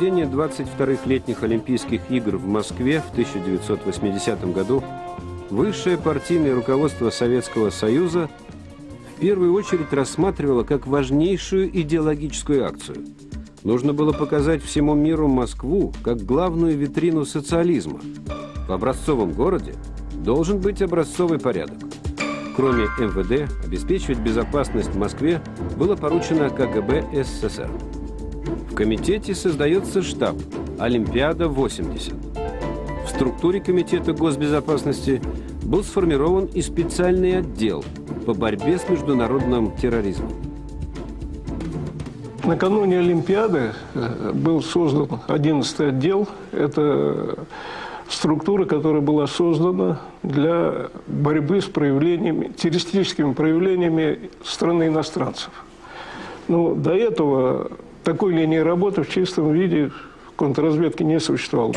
Проведение 22-х летних Олимпийских игр в Москве в 1980 году высшее партийное руководство Советского Союза в первую очередь рассматривало как важнейшую идеологическую акцию. Нужно было показать всему миру Москву как главную витрину социализма. В образцовом городе должен быть образцовый порядок. Кроме МВД, обеспечивать безопасность в Москве было поручено КГБ СССР. В комитете создается штаб «Олимпиада-80». В структуре Комитета госбезопасности был сформирован и специальный отдел по борьбе с международным терроризмом. Накануне Олимпиады э, был создан 11 отдел. Это структура, которая была создана для борьбы с проявлениями, террористическими проявлениями страны иностранцев. Но ну, до этого такой линии работы в чистом виде в контрразведке не существовало.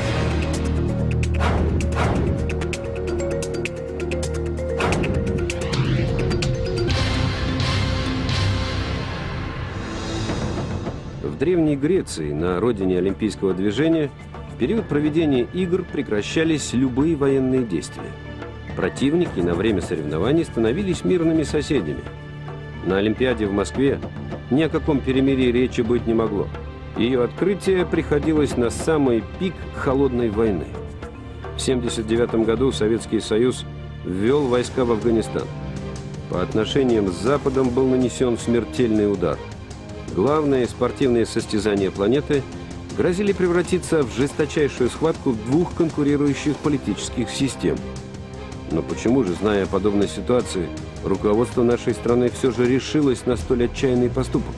В Древней Греции, на родине олимпийского движения, в период проведения игр прекращались любые военные действия. Противники на время соревнований становились мирными соседями. На Олимпиаде в Москве ни о каком перемирии речи быть не могло. Ее открытие приходилось на самый пик холодной войны. В 1979 году Советский Союз ввел войска в Афганистан. По отношениям с Западом был нанесен смертельный удар. Главные спортивные состязания планеты грозили превратиться в жесточайшую схватку двух конкурирующих политических систем. Но почему же, зная о подобной ситуации, руководство нашей страны все же решилось на столь отчаянный поступок.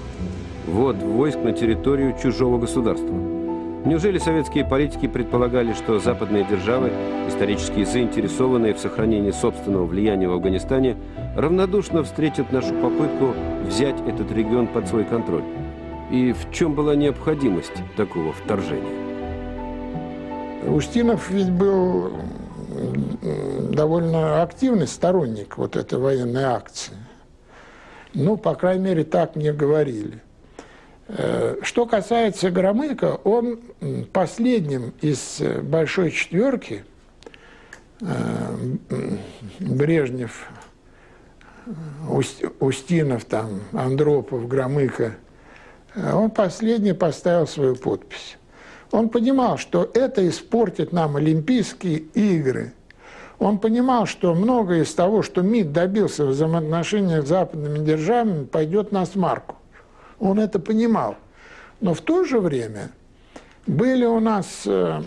Вот войск на территорию чужого государства. Неужели советские политики предполагали, что западные державы, исторически заинтересованные в сохранении собственного влияния в Афганистане, равнодушно встретят нашу попытку взять этот регион под свой контроль? И в чем была необходимость такого вторжения? Устинов ведь был довольно активный сторонник вот этой военной акции. Ну, по крайней мере, так мне говорили. Э, что касается Громыка, он последним из большой четверки, э, Брежнев, Устинов, там, Андропов, Громыка, э, он последний поставил свою подпись. Он понимал, что это испортит нам Олимпийские игры. Он понимал, что многое из того, что МИД добился в взаимоотношениях с западными державами, пойдет на смарку. Он это понимал. Но в то же время были у нас э,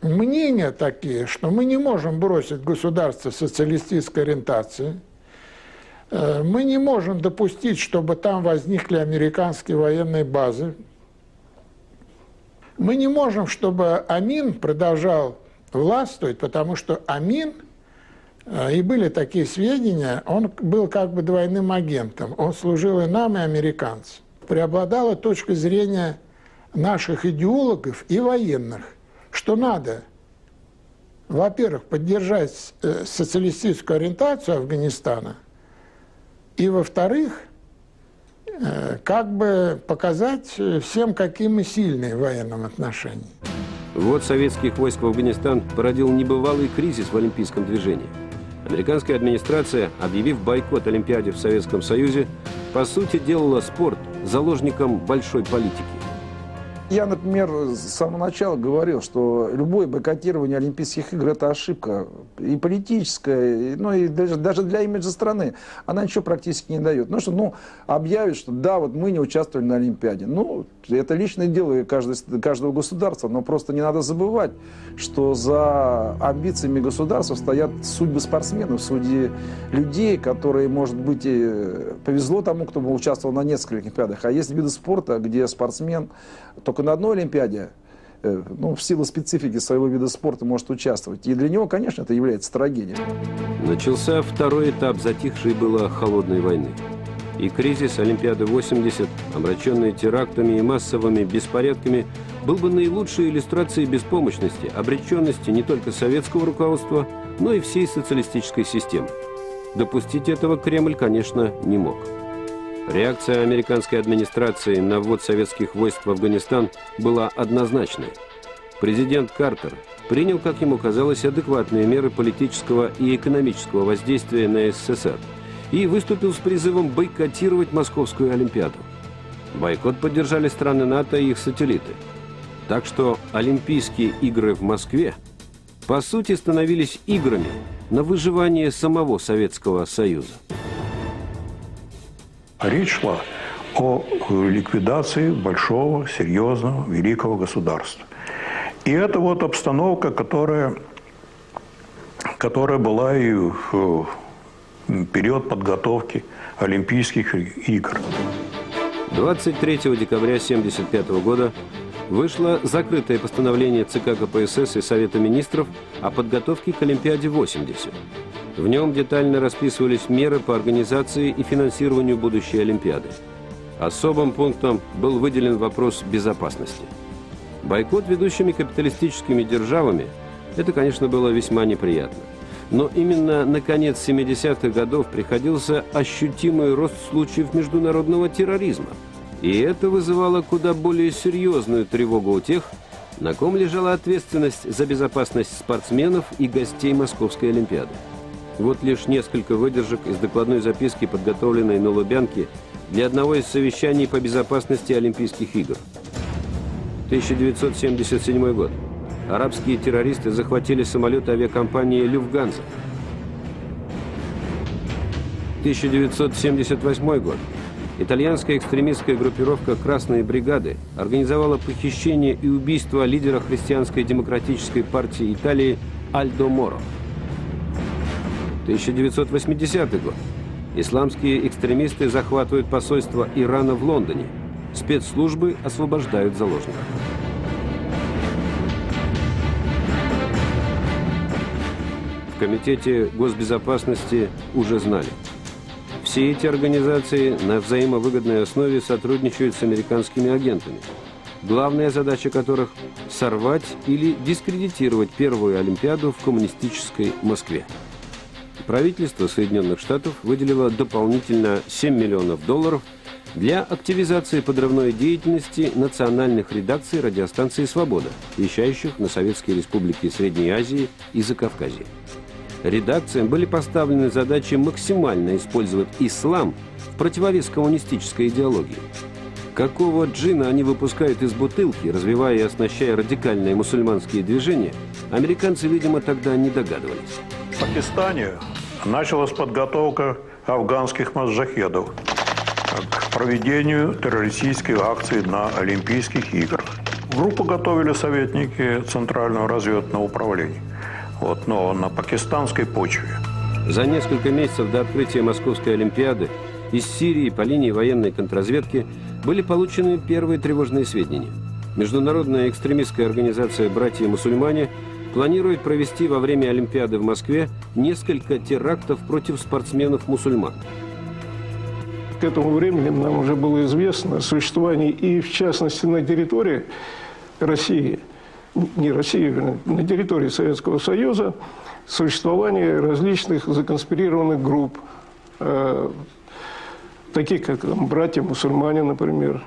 мнения такие, что мы не можем бросить государство социалистической ориентации, э, мы не можем допустить, чтобы там возникли американские военные базы, мы не можем, чтобы Амин продолжал властвовать, потому что Амин, э, и были такие сведения, он был как бы двойным агентом. Он служил и нам, и американцам. Преобладала точка зрения наших идеологов и военных, что надо, во-первых, поддержать э, социалистическую ориентацию Афганистана, и, во-вторых, как бы показать всем, какие мы сильные в военном отношении. Вот советских войск в Афганистан породил небывалый кризис в олимпийском движении. Американская администрация, объявив бойкот Олимпиаде в Советском Союзе, по сути делала спорт заложником большой политики. Я, например, с самого начала говорил, что любое бойкотирование Олимпийских игр – это ошибка и политическая, ну и даже, даже для имиджа страны. Она ничего практически не дает. Ну что, ну, объявит, что да, вот мы не участвовали на Олимпиаде. Ну, это личное дело каждого, каждого государства, но просто не надо забывать, что за амбициями государства стоят судьбы спортсменов, судьи людей, которые, может быть, и повезло тому, кто участвовал на нескольких Олимпиадах. А есть виды спорта, где спортсмен только на одной Олимпиаде, э, ну, в силу специфики своего вида спорта может участвовать. И для него, конечно, это является трагедией. Начался второй этап затихшей было холодной войны. И кризис Олимпиады-80, омраченный терактами и массовыми беспорядками, был бы наилучшей иллюстрацией беспомощности, обреченности не только советского руководства, но и всей социалистической системы. Допустить этого Кремль, конечно, не мог. Реакция американской администрации на ввод советских войск в Афганистан была однозначной. Президент Картер принял, как ему казалось, адекватные меры политического и экономического воздействия на СССР и выступил с призывом бойкотировать Московскую Олимпиаду. Бойкот поддержали страны НАТО и их сателлиты. Так что Олимпийские игры в Москве по сути становились играми на выживание самого Советского Союза. Речь шла о ликвидации большого, серьезного, великого государства. И это вот обстановка, которая, которая была и в период подготовки Олимпийских игр. 23 декабря 1975 года вышло закрытое постановление ЦК КПСС и Совета министров о подготовке к Олимпиаде-80. В нем детально расписывались меры по организации и финансированию будущей Олимпиады. Особым пунктом был выделен вопрос безопасности. Бойкот ведущими капиталистическими державами – это, конечно, было весьма неприятно. Но именно на конец 70-х годов приходился ощутимый рост случаев международного терроризма. И это вызывало куда более серьезную тревогу у тех, на ком лежала ответственность за безопасность спортсменов и гостей Московской Олимпиады. Вот лишь несколько выдержек из докладной записки, подготовленной на Лубянке для одного из совещаний по безопасности Олимпийских игр. 1977 год. Арабские террористы захватили самолет авиакомпании «Люфганза». 1978 год. Итальянская экстремистская группировка «Красные бригады» организовала похищение и убийство лидера христианской демократической партии Италии Альдо Моро. 1980 год. Исламские экстремисты захватывают посольство Ирана в Лондоне. Спецслужбы освобождают заложников. В Комитете госбезопасности уже знали. Все эти организации на взаимовыгодной основе сотрудничают с американскими агентами, главная задача которых – сорвать или дискредитировать первую Олимпиаду в коммунистической Москве правительство Соединенных Штатов выделило дополнительно 7 миллионов долларов для активизации подрывной деятельности национальных редакций радиостанции «Свобода», вещающих на Советские Республики Средней Азии и Закавказья. Редакциям были поставлены задачи максимально использовать ислам в противовес коммунистической идеологии. Какого джина они выпускают из бутылки, развивая и оснащая радикальные мусульманские движения, американцы, видимо, тогда не догадывались. В Пакистане началась подготовка афганских маджахедов к проведению террористической акции на Олимпийских играх. Группу готовили советники Центрального разведного управления, вот, но на пакистанской почве. За несколько месяцев до открытия Московской Олимпиады из Сирии по линии военной контрразведки были получены первые тревожные сведения. Международная экстремистская организация «Братья-мусульмане» планирует провести во время Олимпиады в Москве несколько терактов против спортсменов-мусульман. К этому времени нам уже было известно о существовании и, в частности, на территории России, не России, на территории Советского Союза, существование различных законспирированных групп, э, таких как там, братья-мусульмане, например.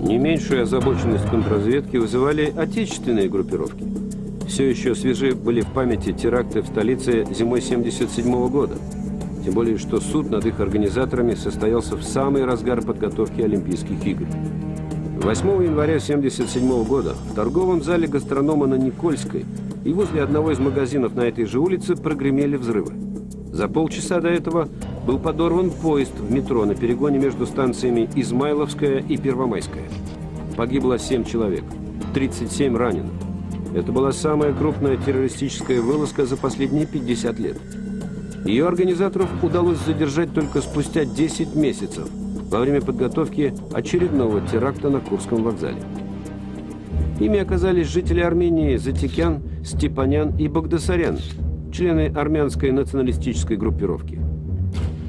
Не меньшую озабоченность контрразведки вызывали отечественные группировки. Все еще свежи были в памяти теракты в столице зимой 1977 года. Тем более, что суд над их организаторами состоялся в самый разгар подготовки Олимпийских игр. 8 января 1977 года в торговом зале гастронома на Никольской и возле одного из магазинов на этой же улице прогремели взрывы. За полчаса до этого был подорван поезд в метро на перегоне между станциями Измайловская и Первомайская. Погибло 7 человек, 37 раненых. Это была самая крупная террористическая вылазка за последние 50 лет. Ее организаторов удалось задержать только спустя 10 месяцев во время подготовки очередного теракта на Курском вокзале. Ими оказались жители Армении Затикян, Степанян и Багдасарян – члены армянской националистической группировки.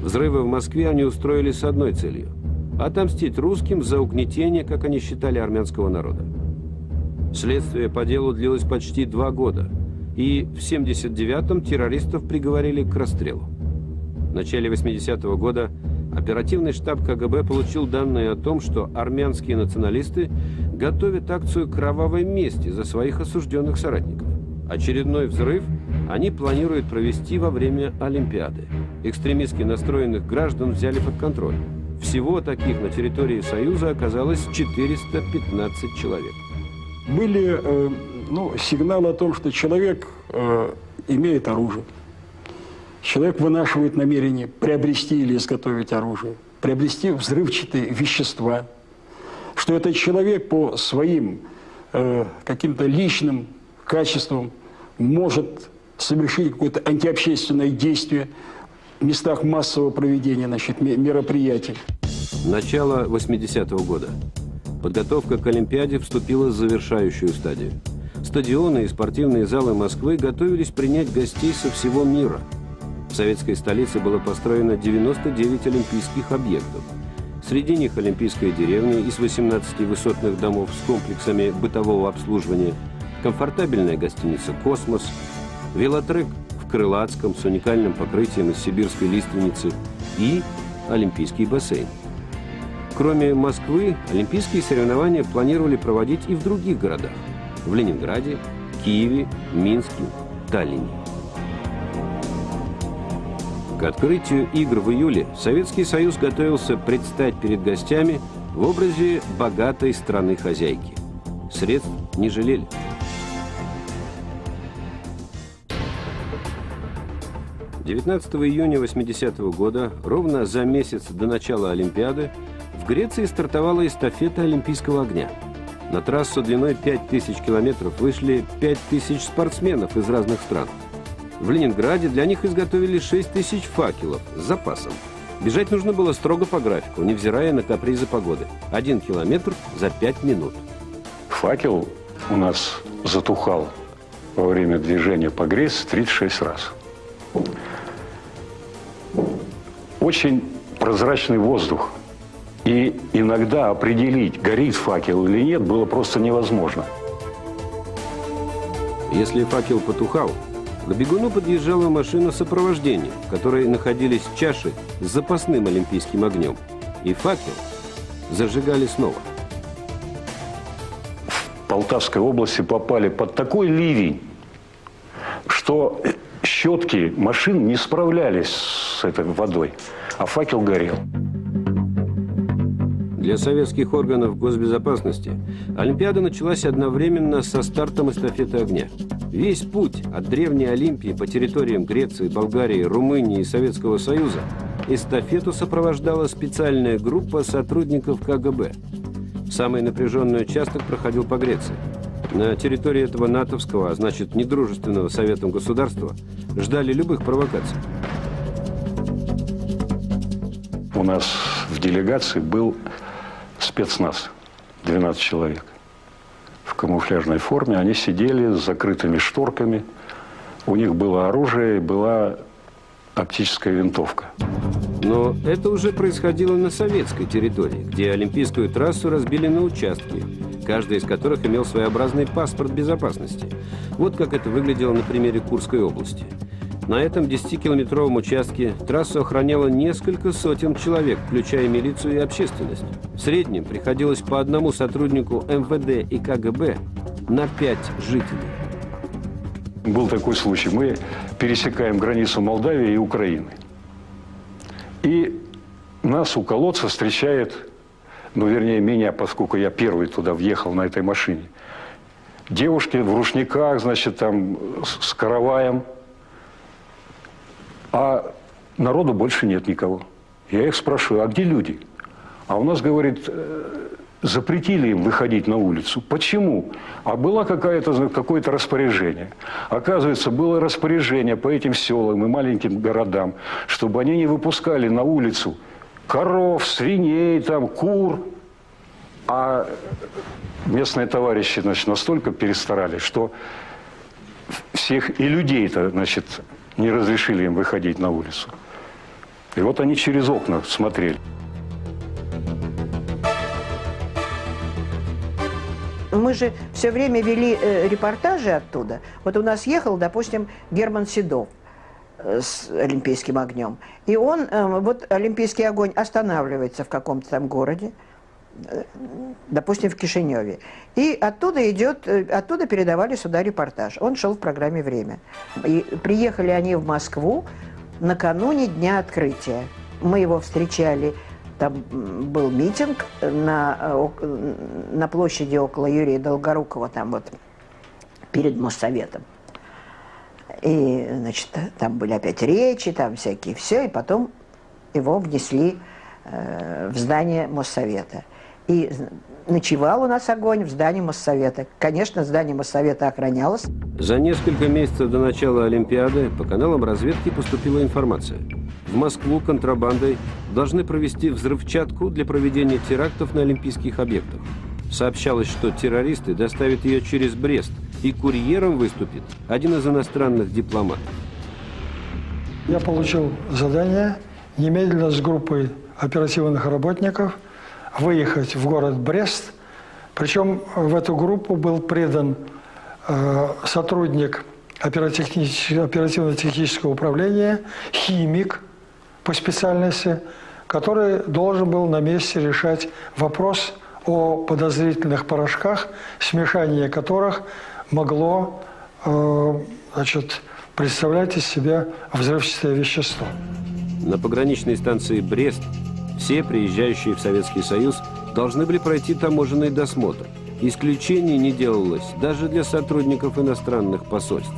Взрывы в Москве они устроили с одной целью – отомстить русским за угнетение, как они считали, армянского народа. Следствие по делу длилось почти два года, и в 79-м террористов приговорили к расстрелу. В начале 80-го года оперативный штаб КГБ получил данные о том, что армянские националисты готовят акцию кровавой мести за своих осужденных соратников. Очередной взрыв они планируют провести во время Олимпиады. Экстремистски настроенных граждан взяли под контроль. Всего таких на территории Союза оказалось 415 человек. Были э, ну, сигналы о том, что человек э, имеет оружие. Человек вынашивает намерение приобрести или изготовить оружие, приобрести взрывчатые вещества, что этот человек по своим э, каким-то личным качествам может совершить какое-то антиобщественное действие в местах массового проведения значит, мероприятий. Начало 80-го года. Подготовка к Олимпиаде вступила в завершающую стадию. Стадионы и спортивные залы Москвы готовились принять гостей со всего мира. В советской столице было построено 99 олимпийских объектов. Среди них Олимпийская деревня из 18 высотных домов с комплексами бытового обслуживания, комфортабельная гостиница «Космос», велотрек в Крылатском с уникальным покрытием из сибирской лиственницы и Олимпийский бассейн. Кроме Москвы, олимпийские соревнования планировали проводить и в других городах – в Ленинграде, Киеве, Минске, Таллине. К открытию игр в июле Советский Союз готовился предстать перед гостями в образе богатой страны-хозяйки. Средств не жалели. 19 июня 80 -го года, ровно за месяц до начала Олимпиады, в Греции стартовала эстафета Олимпийского огня. На трассу длиной 5000 километров вышли 5000 спортсменов из разных стран. В Ленинграде для них изготовили 6000 факелов с запасом. Бежать нужно было строго по графику, невзирая на капризы погоды. Один километр за пять минут. Факел у нас затухал во время движения по Греции 36 раз очень прозрачный воздух. И иногда определить, горит факел или нет, было просто невозможно. Если факел потухал, к бегуну подъезжала машина сопровождения, в которой находились чаши с запасным олимпийским огнем. И факел зажигали снова. В Полтавской области попали под такой ливень, что щетки машин не справлялись с этой водой, а факел горел. Для советских органов госбезопасности Олимпиада началась одновременно со стартом эстафеты огня. Весь путь от Древней Олимпии по территориям Греции, Болгарии, Румынии и Советского Союза эстафету сопровождала специальная группа сотрудников КГБ. Самый напряженный участок проходил по Греции. На территории этого натовского, а значит недружественного Советом государства, ждали любых провокаций. У нас в делегации был спецназ, 12 человек. В камуфляжной форме они сидели с закрытыми шторками. У них было оружие и была оптическая винтовка. Но это уже происходило на советской территории, где Олимпийскую трассу разбили на участки, каждый из которых имел своеобразный паспорт безопасности. Вот как это выглядело на примере Курской области. На этом 10-километровом участке трассу охраняло несколько сотен человек, включая милицию и общественность. В среднем приходилось по одному сотруднику МВД и КГБ на пять жителей. Был такой случай. Мы пересекаем границу Молдавии и Украины. И нас у колодца встречает ну, вернее, меня, поскольку я первый туда въехал на этой машине. Девушки в рушниках, значит, там, с караваем. А народу больше нет никого. Я их спрашиваю, а где люди? А у нас, говорит, «Э, запретили им выходить на улицу. Почему? А было какое-то какое распоряжение. Оказывается, было распоряжение по этим селам и маленьким городам, чтобы они не выпускали на улицу коров, свиней, там, кур. А местные товарищи значит, настолько перестарались, что всех и людей-то значит, не разрешили им выходить на улицу. И вот они через окна смотрели. Мы же все время вели э, репортажи оттуда. Вот у нас ехал, допустим, Герман Седов. э, с олимпийским огнем. И он, э, вот олимпийский огонь останавливается в каком-то там городе, допустим, в Кишиневе. И оттуда идет, оттуда передавали сюда репортаж. Он шел в программе «Время». И приехали они в Москву накануне дня открытия. Мы его встречали там был митинг на, на площади около Юрия Долгорукова, там вот перед Моссоветом. И, значит, там были опять речи, там всякие все, и потом его внесли э, в здание Моссовета. И ночевал у нас огонь в здании Моссовета. Конечно, здание Моссовета охранялось. За несколько месяцев до начала Олимпиады по каналам разведки поступила информация. В Москву контрабандой должны провести взрывчатку для проведения терактов на олимпийских объектах. Сообщалось, что террористы доставят ее через Брест, и курьером выступит один из иностранных дипломатов. Я получил задание немедленно с группой оперативных работников – выехать в город Брест. Причем в эту группу был предан э, сотрудник оперативно-технического управления, химик по специальности, который должен был на месте решать вопрос о подозрительных порошках, смешание которых могло э, значит, представлять из себя взрывчатое вещество. На пограничной станции Брест все приезжающие в Советский Союз должны были пройти таможенный досмотр. Исключений не делалось даже для сотрудников иностранных посольств.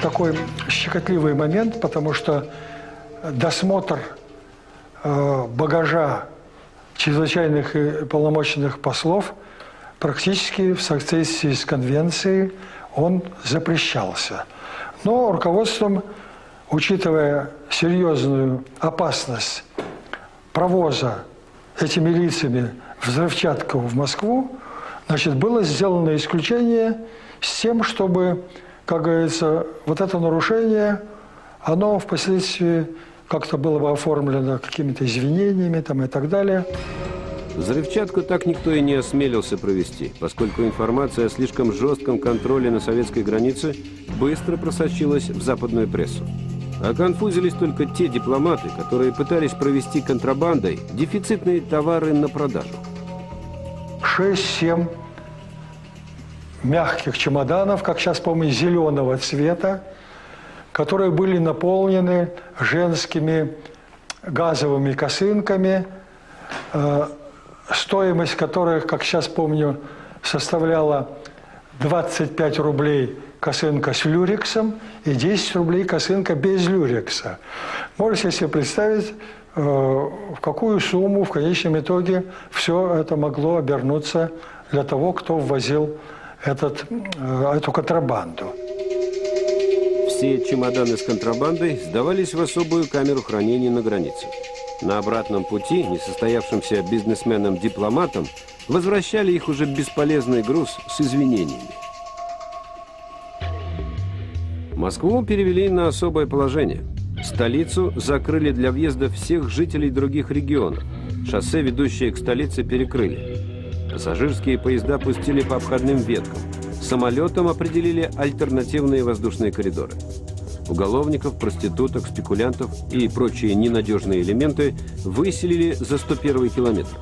Такой щекотливый момент, потому что досмотр э, багажа чрезвычайных и полномоченных послов практически в соответствии с конвенцией он запрещался. Но руководством учитывая серьезную опасность провоза этими лицами взрывчатку в Москву, значит, было сделано исключение с тем, чтобы, как говорится, вот это нарушение, оно впоследствии как-то было бы оформлено какими-то извинениями там, и так далее. Взрывчатку так никто и не осмелился провести, поскольку информация о слишком жестком контроле на советской границе быстро просочилась в западную прессу. А конфузились только те дипломаты, которые пытались провести контрабандой дефицитные товары на продажу. Шесть-семь мягких чемоданов, как сейчас помню, зеленого цвета, которые были наполнены женскими газовыми косынками, э, стоимость которых, как сейчас помню, составляла 25 рублей косынка с люрексом и 10 рублей косынка без люрекса. Можете себе представить, э, в какую сумму в конечном итоге все это могло обернуться для того, кто ввозил этот, э, эту контрабанду. Все чемоданы с контрабандой сдавались в особую камеру хранения на границе. На обратном пути несостоявшимся бизнесменам-дипломатам возвращали их уже бесполезный груз с извинениями. Москву перевели на особое положение. Столицу закрыли для въезда всех жителей других регионов. Шоссе, ведущие к столице, перекрыли. Пассажирские поезда пустили по обходным веткам. Самолетам определили альтернативные воздушные коридоры. Уголовников, проституток, спекулянтов и прочие ненадежные элементы выселили за 101 километр.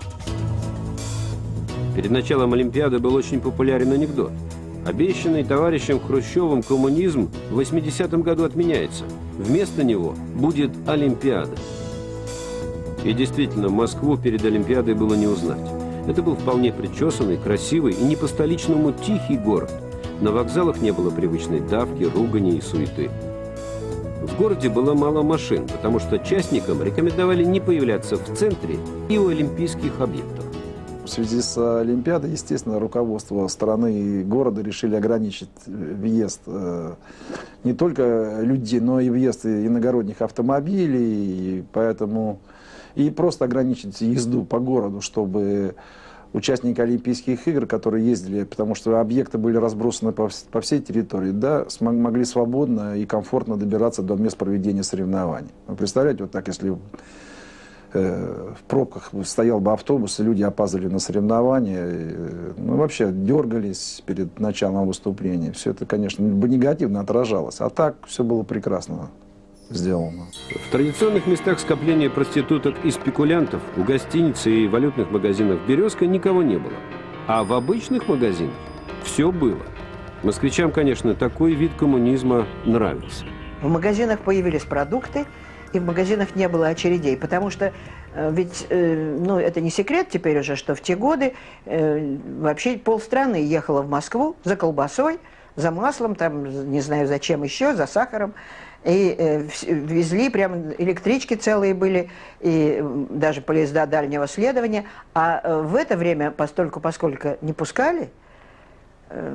Перед началом Олимпиады был очень популярен анекдот – Обещанный товарищем Хрущевым коммунизм в 80-м году отменяется. Вместо него будет Олимпиада. И действительно, Москву перед Олимпиадой было не узнать. Это был вполне причесанный, красивый и не по-столичному тихий город. На вокзалах не было привычной давки, ругани и суеты. В городе было мало машин, потому что частникам рекомендовали не появляться в центре и у олимпийских объектов. В связи с Олимпиадой, естественно, руководство страны и города решили ограничить въезд э, не только людей, но и въезд иногородних автомобилей, и поэтому и просто ограничить езду по городу, чтобы участники Олимпийских игр, которые ездили, потому что объекты были разбросаны по, всей территории, да, могли свободно и комфортно добираться до мест проведения соревнований. Вы представляете, вот так, если э, в пробках стоял бы автобус, и люди опаздывали на соревнования, и, ну, вообще дергались перед началом выступления. Все это, конечно, бы негативно отражалось. А так все было прекрасно сделано. В традиционных местах скопления проституток и спекулянтов, в гостинице и валютных магазинах «Березка» никого не было. А в обычных магазинах все было. Москвичам, конечно, такой вид коммунизма нравился. В магазинах появились продукты, и в магазинах не было очередей, потому что э, ведь, э, ну, это не секрет теперь уже, что в те годы э, вообще полстраны ехала в Москву за колбасой, за маслом, там, не знаю, зачем еще, за сахаром. И везли, прям электрички целые были, и даже поезда дальнего следования. А в это время, постольку, поскольку не пускали,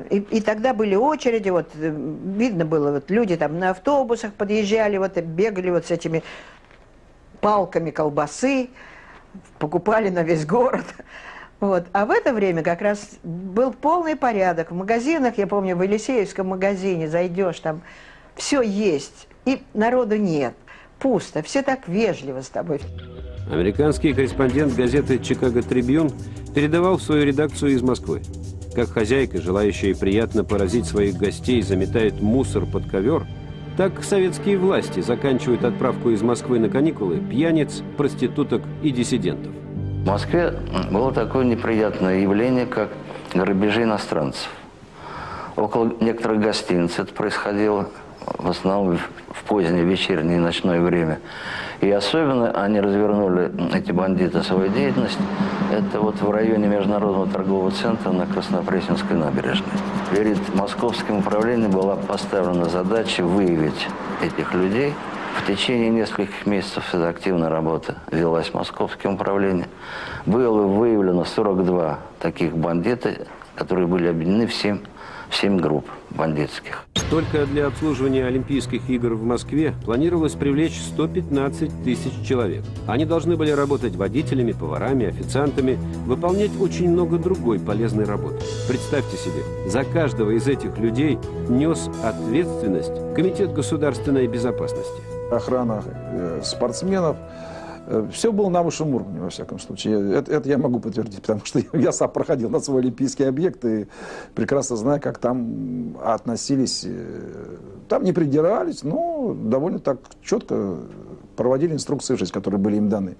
и, и тогда были очереди, вот э, видно было, вот люди там на автобусах подъезжали, вот и бегали вот с этими палками колбасы, покупали на весь город. Вот. А в это время как раз был полный порядок. В магазинах, я помню, в Елисеевском магазине зайдешь, там все есть и народу нет. Пусто, все так вежливо с тобой. Американский корреспондент газеты «Чикаго Трибюн» передавал в свою редакцию из Москвы. Как хозяйка, желающая приятно поразить своих гостей, заметает мусор под ковер, так советские власти заканчивают отправку из Москвы на каникулы пьяниц, проституток и диссидентов. В Москве было такое неприятное явление, как грабежи иностранцев. Около некоторых гостиниц это происходило в основном в позднее вечернее и ночное время. И особенно они развернули, эти бандиты, свою деятельность, это вот в районе Международного торгового центра на Краснопресненской набережной. Перед московским управлением была поставлена задача выявить этих людей. В течение нескольких месяцев эта активная работа велась московским управлением. Было выявлено 42 таких бандита, которые были объединены в 7 7 групп бандитских. Только для обслуживания Олимпийских игр в Москве планировалось привлечь 115 тысяч человек. Они должны были работать водителями, поварами, официантами, выполнять очень много другой полезной работы. Представьте себе, за каждого из этих людей нес ответственность Комитет государственной безопасности. Охрана э, спортсменов – Все было на высшем уровне, во всяком случае. Это, это я могу подтвердить, потому что я сам проходил на свой олимпийский объект и прекрасно знаю, как там относились. Э, там не придирались, но довольно так четко проводили инструкции жизни, которые были им даны.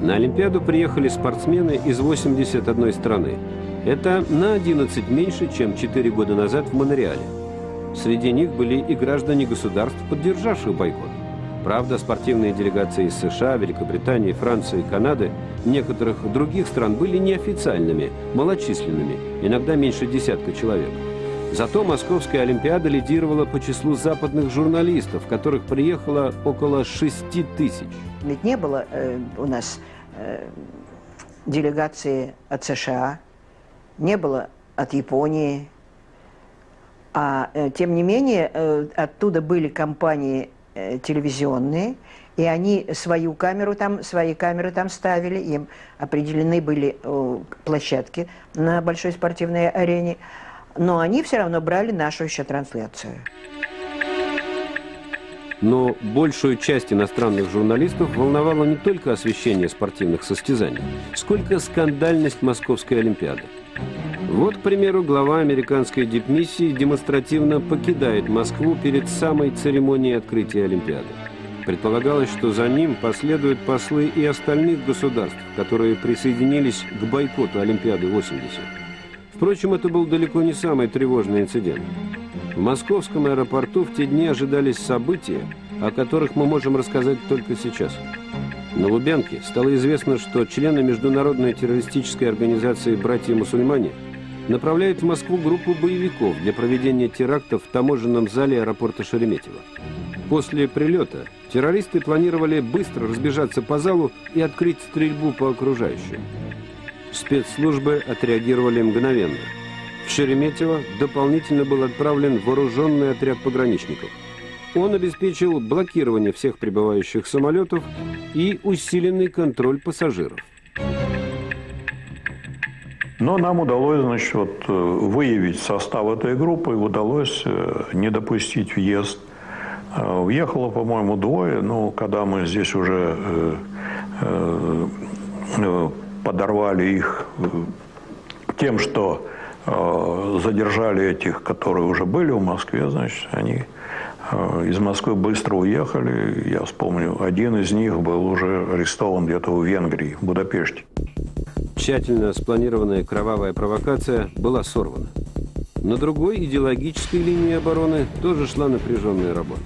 На Олимпиаду приехали спортсмены из 81 страны. Это на 11 меньше, чем 4 года назад в Монреале. Среди них были и граждане государств, поддержавших бойкот. Правда, спортивные делегации из США, Великобритании, Франции, Канады, некоторых других стран были неофициальными, малочисленными, иногда меньше десятка человек. Зато Московская Олимпиада лидировала по числу западных журналистов, которых приехало около 6 тысяч. Ведь не было э, у нас э, делегации от США, не было от Японии, а э, тем не менее э, оттуда были компании телевизионные, и они свою камеру там, свои камеры там ставили, им определены были э, площадки на большой спортивной арене, но они все равно брали нашу еще трансляцию. Но большую часть иностранных журналистов волновало не только освещение спортивных состязаний, сколько скандальность Московской Олимпиады. Вот, к примеру, глава американской дипмиссии демонстративно покидает Москву перед самой церемонией открытия Олимпиады. Предполагалось, что за ним последуют послы и остальных государств, которые присоединились к бойкоту Олимпиады 80. Впрочем, это был далеко не самый тревожный инцидент. В московском аэропорту в те дни ожидались события, о которых мы можем рассказать только сейчас. На Лубянке стало известно, что члены международной террористической организации «Братья-мусульмане» направляют в Москву группу боевиков для проведения терактов в таможенном зале аэропорта Шереметьево. После прилета террористы планировали быстро разбежаться по залу и открыть стрельбу по окружающим. Спецслужбы отреагировали мгновенно. В Шереметьево дополнительно был отправлен вооруженный отряд пограничников. Он обеспечил блокирование всех прибывающих самолетов и усиленный контроль пассажиров. Но нам удалось, значит, вот, э, выявить состав этой группы, и удалось э, не допустить въезд. Въехало, по-моему, двое, но когда мы здесь уже э, подорвали их тем, что задержали этих, которые уже были в Москве, значит, они из Москвы быстро уехали. Я вспомню, один из них был уже арестован где-то в Венгрии, в Будапеште. Тщательно спланированная кровавая провокация была сорвана. На другой идеологической линии обороны тоже шла напряженная работа.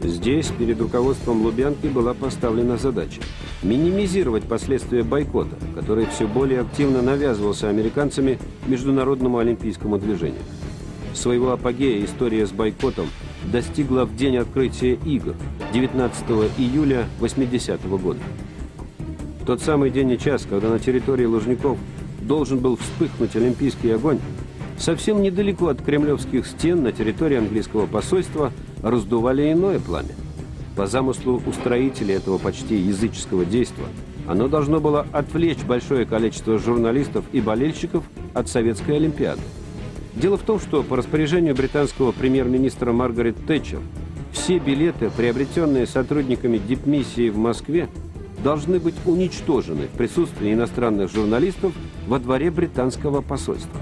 Здесь перед руководством Лубянки была поставлена задача минимизировать последствия бойкота, который все более активно навязывался американцами международному олимпийскому движению. Своего апогея история с бойкотом достигла в день открытия игр 19 июля 80 -го года. Тот самый день и час, когда на территории Лужников должен был вспыхнуть олимпийский огонь, Совсем недалеко от кремлевских стен на территории английского посольства раздували иное пламя. По замыслу устроителей этого почти языческого действия оно должно было отвлечь большое количество журналистов и болельщиков от советской Олимпиады. Дело в том, что по распоряжению британского премьер-министра Маргарет Тэтчер все билеты, приобретенные сотрудниками дипмиссии в Москве, должны быть уничтожены в присутствии иностранных журналистов во дворе британского посольства.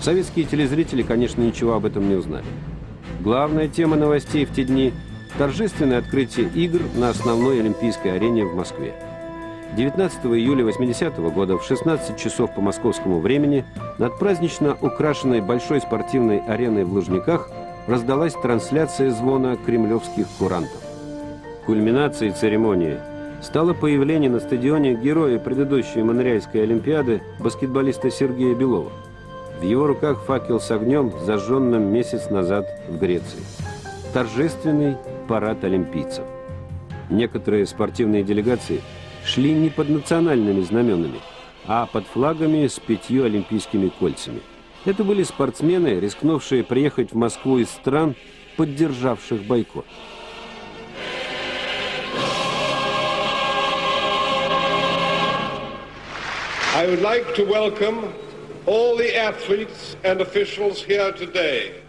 Советские телезрители, конечно, ничего об этом не узнали. Главная тема новостей в те дни – торжественное открытие игр на основной олимпийской арене в Москве. 19 июля 80 -го года в 16 часов по московскому времени над празднично украшенной большой спортивной ареной в Лужниках раздалась трансляция звона кремлевских курантов. Кульминацией церемонии стало появление на стадионе героя предыдущей Монреальской Олимпиады баскетболиста Сергея Белова – в его руках факел с огнем, зажженным месяц назад в Греции. Торжественный парад олимпийцев. Некоторые спортивные делегации шли не под национальными знаменами, а под флагами с пятью олимпийскими кольцами. Это были спортсмены, рискнувшие приехать в Москву из стран, поддержавших бойкот. I would like to welcome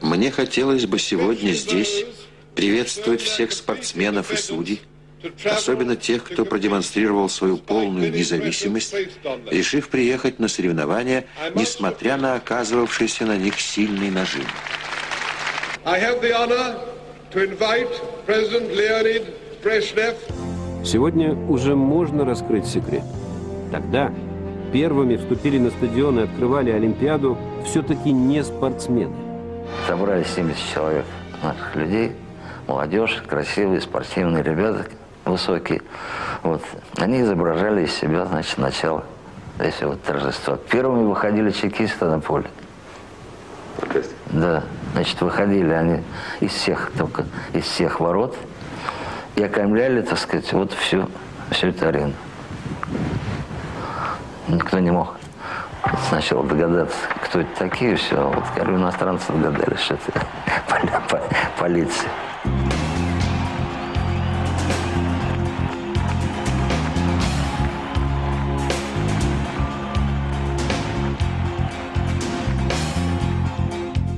мне хотелось бы сегодня здесь приветствовать всех спортсменов и судей, особенно тех, кто продемонстрировал свою полную независимость, решив приехать на соревнования, несмотря на оказывавшийся на них сильный нажим. Сегодня уже можно раскрыть секрет. Тогда первыми вступили на стадион и открывали Олимпиаду все-таки не спортсмены. Собрались 70 человек наших людей, молодежь, красивые, спортивные ребята, высокие. Вот. Они изображали из себя, значит, начало здесь вот торжества. Первыми выходили чекисты на поле. Да, значит, выходили они из всех, только из всех ворот и окаймляли, так сказать, вот всю, всю эту арену. Никто не мог сначала догадаться, кто это такие, все. Вот, говорю, иностранцы догадались, что это полиция.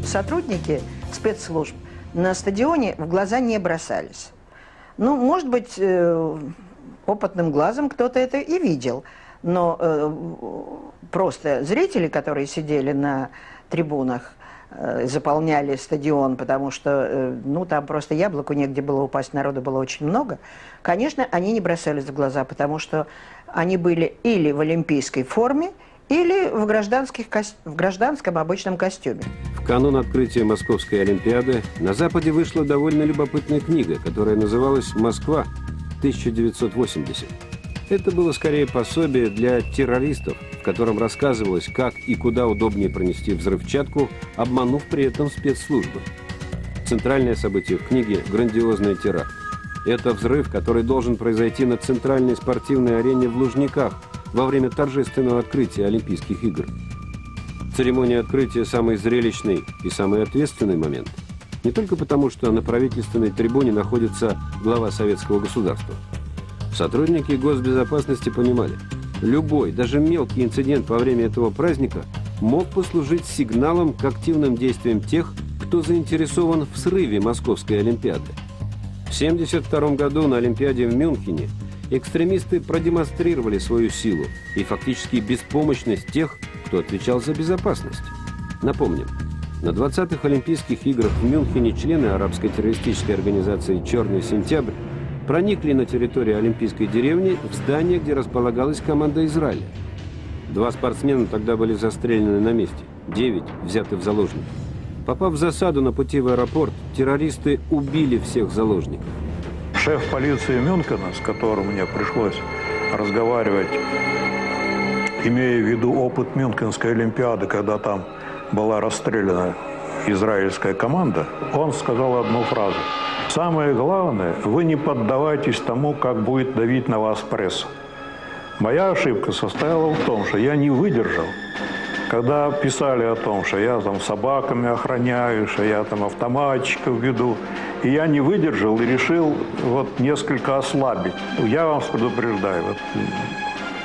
Сотрудники спецслужб на стадионе в глаза не бросались. Ну, может быть, э, опытным глазом кто-то это и видел – но э, просто зрители, которые сидели на трибунах, э, заполняли стадион, потому что, ну, там просто яблоку негде было упасть, народу было очень много. Конечно, они не бросались в глаза, потому что они были или в олимпийской форме, или в, гражданских, в гражданском обычном костюме. В канун открытия Московской Олимпиады на Западе вышла довольно любопытная книга, которая называлась «Москва 1980». Это было скорее пособие для террористов, в котором рассказывалось, как и куда удобнее пронести взрывчатку, обманув при этом спецслужбы. Центральное событие в книге – грандиозный теракт. Это взрыв, который должен произойти на центральной спортивной арене в Лужниках во время торжественного открытия Олимпийских игр. Церемония открытия – самый зрелищный и самый ответственный момент. Не только потому, что на правительственной трибуне находится глава советского государства – Сотрудники госбезопасности понимали, любой, даже мелкий инцидент во время этого праздника мог послужить сигналом к активным действиям тех, кто заинтересован в срыве Московской Олимпиады. В 1972 году на Олимпиаде в Мюнхене экстремисты продемонстрировали свою силу и фактически беспомощность тех, кто отвечал за безопасность. Напомним, на 20-х Олимпийских играх в Мюнхене члены арабской террористической организации «Черный сентябрь» проникли на территорию Олимпийской деревни в здание, где располагалась команда Израиля. Два спортсмена тогда были застрелены на месте, девять взяты в заложники. Попав в засаду на пути в аэропорт, террористы убили всех заложников. Шеф полиции Мюнхена, с которым мне пришлось разговаривать, имея в виду опыт Мюнхенской Олимпиады, когда там была расстреляна израильская команда, он сказал одну фразу. Самое главное, вы не поддавайтесь тому, как будет давить на вас пресса. Моя ошибка состояла в том, что я не выдержал, когда писали о том, что я там собаками охраняю, что я там автоматчиков веду, и я не выдержал и решил вот несколько ослабить. Я вам предупреждаю, вот,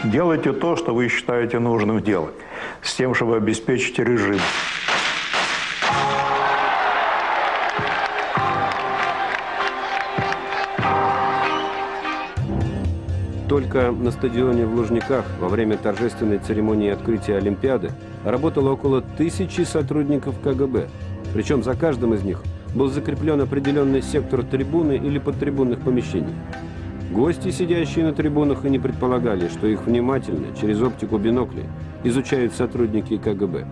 делайте то, что вы считаете нужным делать, с тем, чтобы обеспечить режим. Только на стадионе в Лужниках во время торжественной церемонии открытия Олимпиады работало около тысячи сотрудников КГБ. Причем за каждым из них был закреплен определенный сектор трибуны или подтрибунных помещений. Гости, сидящие на трибунах, и не предполагали, что их внимательно, через оптику биноклей, изучают сотрудники КГБ.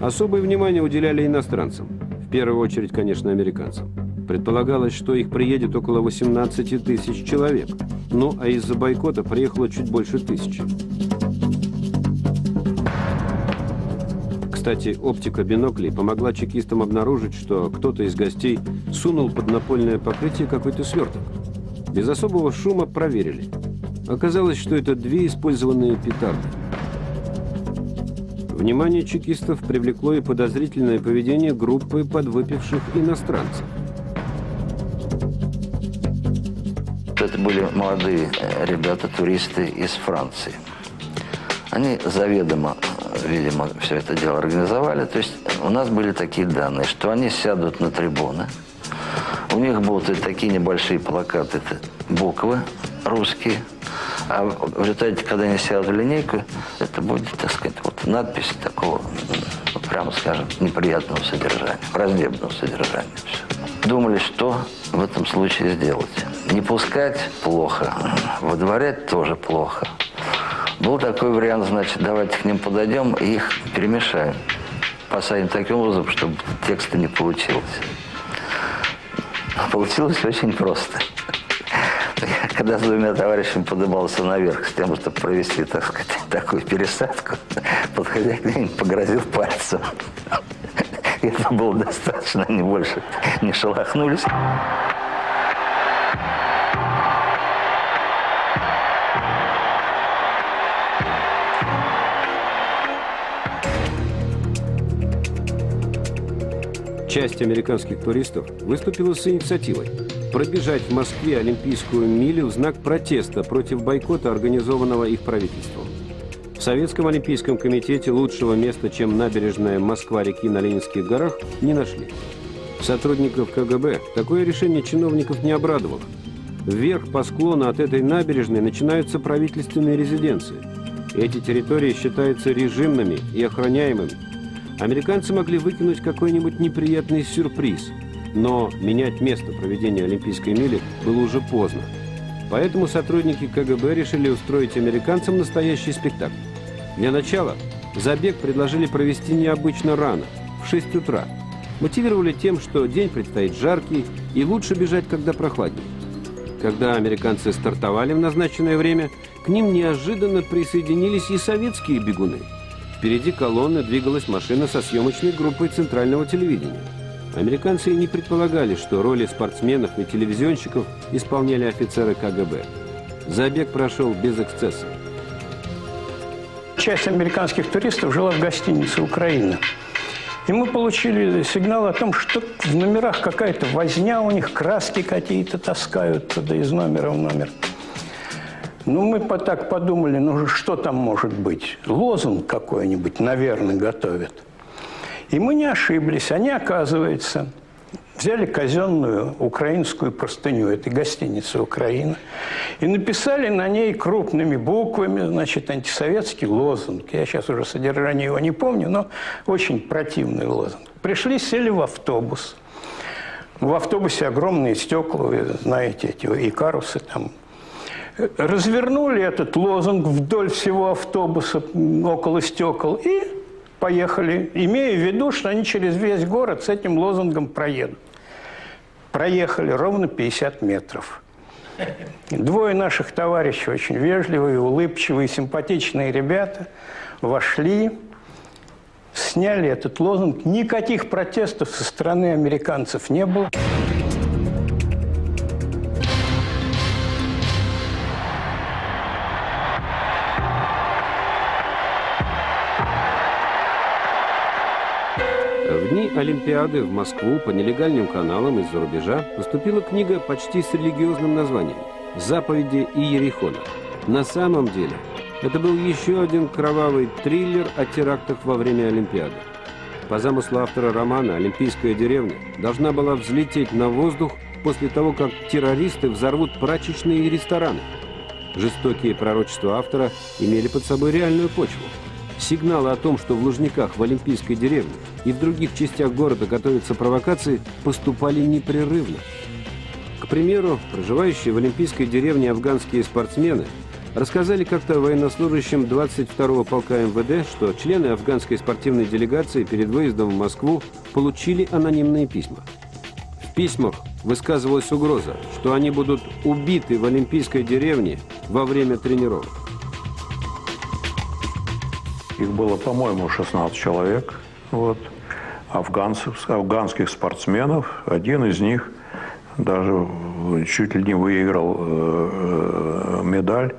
Особое внимание уделяли иностранцам, в первую очередь, конечно, американцам. Предполагалось, что их приедет около 18 тысяч человек. Ну, а из-за бойкота приехало чуть больше тысячи. Кстати, оптика биноклей помогла чекистам обнаружить, что кто-то из гостей сунул под напольное покрытие какой-то сверток. Без особого шума проверили. Оказалось, что это две использованные петарды. Внимание чекистов привлекло и подозрительное поведение группы подвыпивших иностранцев. Это были молодые э, ребята, туристы из Франции. Они заведомо, видимо, все это дело организовали. То есть у нас были такие данные, что они сядут на трибуны, у них будут такие небольшие плакаты, это буквы русские, а в результате, когда они сядут в линейку, это будет, так сказать, вот надпись такого, прямо скажем, неприятного содержания, враждебного содержания. Все. Думали, что в этом случае сделать. Не пускать плохо, выдворять тоже плохо. Был такой вариант, значит, давайте к ним подойдем и их перемешаем. Посадим таким образом, чтобы текста не получилось. Получилось очень просто. Я когда с двумя товарищами подымался наверх с тем, чтобы провести, так сказать, такую пересадку, подходя к ним, погрозил пальцем. Это было достаточно, они больше не шелохнулись. Часть американских туристов выступила с инициативой пробежать в Москве Олимпийскую милю в знак протеста против бойкота, организованного их правительством. В Советском Олимпийском комитете лучшего места, чем набережная Москва-реки на Ленинских горах, не нашли. Сотрудников КГБ такое решение чиновников не обрадовало. Вверх по склону от этой набережной начинаются правительственные резиденции. Эти территории считаются режимными и охраняемыми. Американцы могли выкинуть какой-нибудь неприятный сюрприз, но менять место проведения Олимпийской мили было уже поздно. Поэтому сотрудники КГБ решили устроить американцам настоящий спектакль. Для начала забег предложили провести необычно рано, в 6 утра. Мотивировали тем, что день предстоит жаркий и лучше бежать, когда прохладнее. Когда американцы стартовали в назначенное время, к ним неожиданно присоединились и советские бегуны – Впереди колонны двигалась машина со съемочной группой центрального телевидения. Американцы и не предполагали, что роли спортсменов и телевизионщиков исполняли офицеры КГБ. Забег прошел без эксцессов. Часть американских туристов жила в гостинице «Украина». И мы получили сигнал о том, что в номерах какая-то возня у них, краски какие-то таскают туда из номера в номер. Ну, мы так подумали, ну что там может быть? Лозунг какой-нибудь, наверное, готовят. И мы не ошиблись. Они, оказывается, взяли казенную украинскую простыню этой гостиницы «Украина» и написали на ней крупными буквами, значит, антисоветский лозунг. Я сейчас уже содержание его не помню, но очень противный лозунг. Пришли, сели в автобус. В автобусе огромные стекла, вы знаете, эти икарусы там. Развернули этот лозунг вдоль всего автобуса, около стекол, и поехали, имея в виду, что они через весь город с этим лозунгом проедут. Проехали ровно 50 метров. Двое наших товарищей, очень вежливые, улыбчивые, симпатичные ребята, вошли, сняли этот лозунг. Никаких протестов со стороны американцев не было. Олимпиады в Москву по нелегальным каналам из-за рубежа поступила книга почти с религиозным названием «Заповеди Иерихона». На самом деле, это был еще один кровавый триллер о терактах во время Олимпиады. По замыслу автора романа «Олимпийская деревня» должна была взлететь на воздух после того, как террористы взорвут прачечные и рестораны. Жестокие пророчества автора имели под собой реальную почву. Сигналы о том, что в Лужниках, в Олимпийской деревне и в других частях города готовятся провокации, поступали непрерывно. К примеру, проживающие в Олимпийской деревне афганские спортсмены рассказали как-то военнослужащим 22-го полка МВД, что члены афганской спортивной делегации перед выездом в Москву получили анонимные письма. В письмах высказывалась угроза, что они будут убиты в Олимпийской деревне во время тренировок. Их было, по-моему, 16 человек. Вот. Афганцев, афганских спортсменов. Один из них даже чуть ли не выиграл э, медаль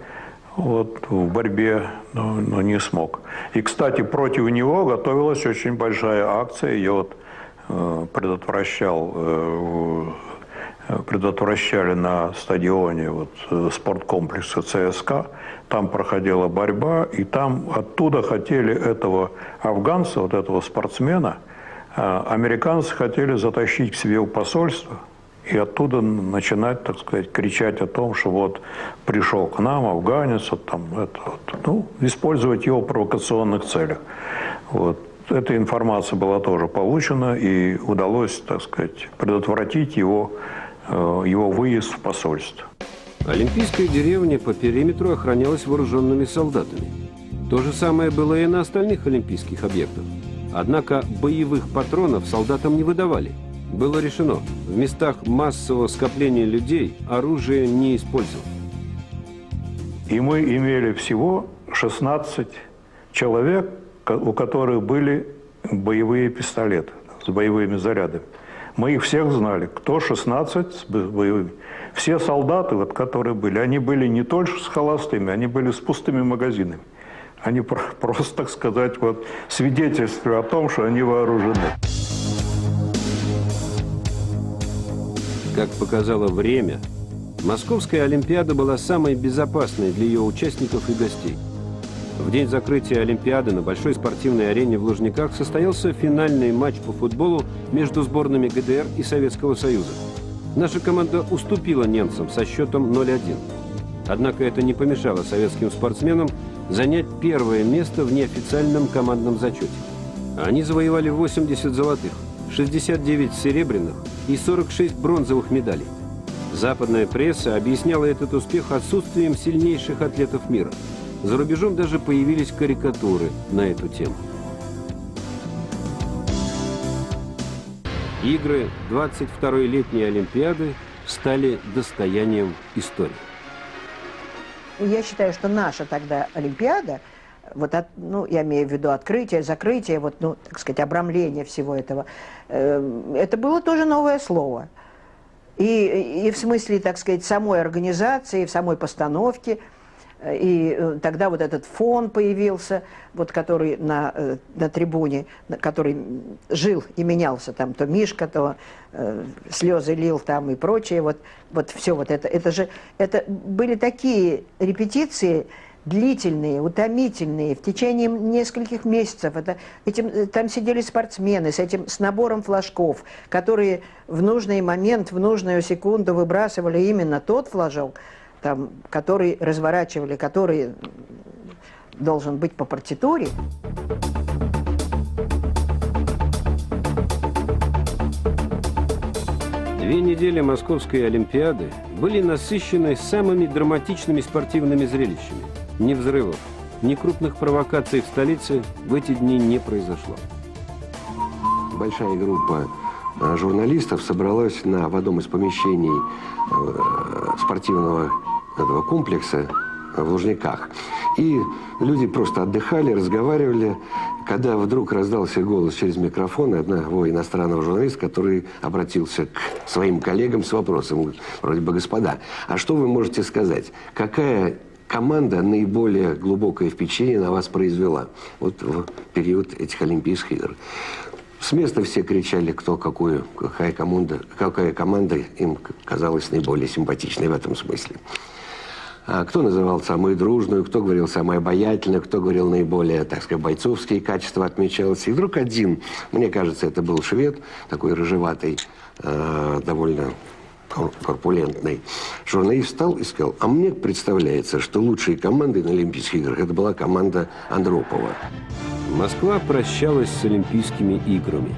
вот, в борьбе, но, но не смог. И, кстати, против него готовилась очень большая акция. Ее вот, э, предотвращал, э, предотвращали на стадионе вот, спорткомплекса ЦСКА. Там проходила борьба, и там оттуда хотели этого афганца, вот этого спортсмена, американцы хотели затащить к себе в посольство – и оттуда начинать, так сказать, кричать о том, что вот пришел к нам афганец, вот там, это, вот, ну, использовать его в провокационных целях. Вот. Эта информация была тоже получена, и удалось, так сказать, предотвратить его, э, его выезд в посольство. Олимпийская деревня по периметру охранялась вооруженными солдатами. То же самое было и на остальных олимпийских объектах. Однако боевых патронов солдатам не выдавали – было решено, в местах массового скопления людей оружие не использовать. И мы имели всего 16 человек, у которых были боевые пистолеты с боевыми зарядами. Мы их всех знали, кто 16 с боевыми. Все солдаты, вот, которые были, они были не только с холостыми, они были с пустыми магазинами. Они просто, так сказать, вот, свидетельствуют о том, что они вооружены. Как показало время, Московская Олимпиада была самой безопасной для ее участников и гостей. В день закрытия Олимпиады на большой спортивной арене в Лужниках состоялся финальный матч по футболу между сборными ГДР и Советского Союза. Наша команда уступила немцам со счетом 0-1. Однако это не помешало советским спортсменам занять первое место в неофициальном командном зачете. Они завоевали 80 золотых, 69 серебряных и 46 бронзовых медалей. Западная пресса объясняла этот успех отсутствием сильнейших атлетов мира. За рубежом даже появились карикатуры на эту тему. Игры 22-й летней Олимпиады стали достоянием истории. Я считаю, что наша тогда Олимпиада – вот от, ну, я имею в виду открытие, закрытие, вот, ну, так сказать, обрамление всего этого, э, это было тоже новое слово. И, и в смысле, так сказать, самой организации, в самой постановке. И э, тогда вот этот фон появился, вот который на, э, на трибуне, который жил и менялся там, то Мишка, то э, слезы лил там и прочее, вот, вот все вот это. Это же, это были такие репетиции, длительные, утомительные, в течение нескольких месяцев. Это, этим, э, там сидели спортсмены с этим с набором флажков, которые в нужный момент, в нужную секунду выбрасывали именно тот флажок, там, который разворачивали, который должен быть по партитуре. Две недели Московской Олимпиады были насыщены самыми драматичными спортивными зрелищами. Ни взрывов, ни крупных провокаций в столице в эти дни не произошло. Большая группа журналистов собралась на, в одном из помещений э, спортивного этого комплекса в Лужниках. И люди просто отдыхали, разговаривали, когда вдруг раздался голос через микрофон одного иностранного журналиста, который обратился к своим коллегам с вопросом, вроде бы, господа, а что вы можете сказать? Какая команда наиболее глубокое впечатление на вас произвела вот в период этих Олимпийских игр? С места все кричали, кто какую, какая команда, какая команда им казалась наиболее симпатичной в этом смысле. А кто называл самую дружную, кто говорил самую обаятельную, кто говорил наиболее, так сказать, бойцовские качества отмечался. И вдруг один, мне кажется, это был швед, такой рыжеватый, э, довольно корпулентный журналист встал и сказал, а мне представляется, что лучшей командой на Олимпийских играх это была команда Андропова. Москва прощалась с Олимпийскими играми.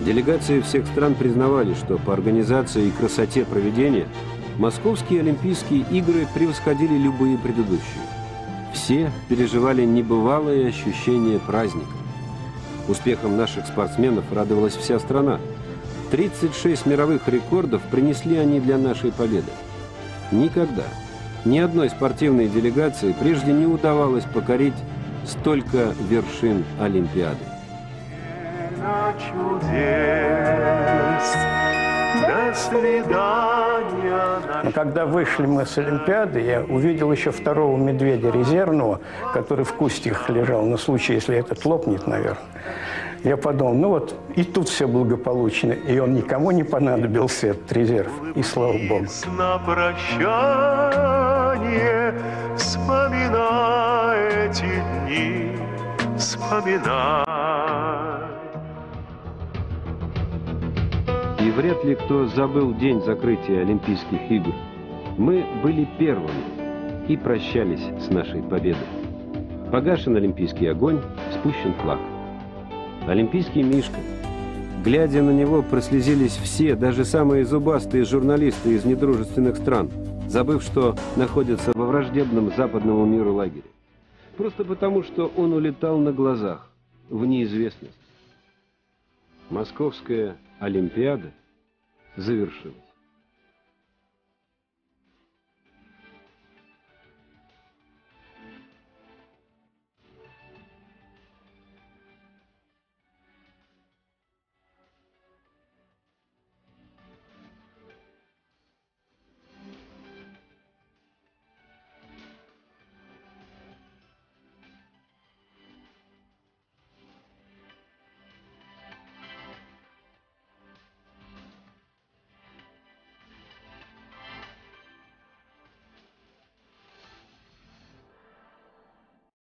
Делегации всех стран признавали, что по организации и красоте проведения Московские Олимпийские игры превосходили любые предыдущие. Все переживали небывалое ощущение праздника. Успехом наших спортсменов радовалась вся страна. 36 мировых рекордов принесли они для нашей победы. Никогда, ни одной спортивной делегации прежде не удавалось покорить столько вершин Олимпиады. Когда вышли мы с Олимпиады, я увидел еще второго медведя резервного, который в кустиках лежал, на случай, если этот лопнет, наверное. Я подумал, ну вот, и тут все благополучно, и он никому не понадобился, этот резерв, и слава богу. На прощание вспоминай эти дни, вспоминай. И вряд ли кто забыл день закрытия Олимпийских игр. Мы были первыми и прощались с нашей победой. Погашен олимпийский огонь, спущен флаг. Олимпийский Мишка. Глядя на него, прослезились все, даже самые зубастые журналисты из недружественных стран, забыв, что находятся во враждебном западному миру лагере. Просто потому, что он улетал на глазах в неизвестность. Московская Олимпиада завершилась.